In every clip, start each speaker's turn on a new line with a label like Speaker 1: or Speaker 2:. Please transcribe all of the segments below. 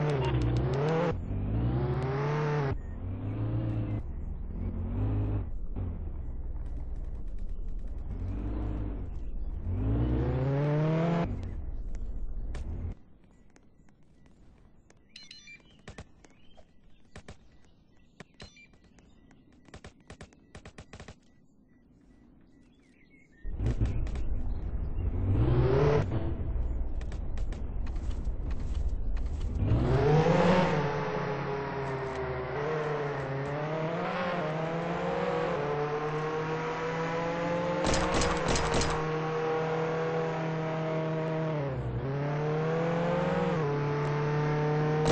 Speaker 1: you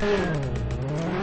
Speaker 1: Boom.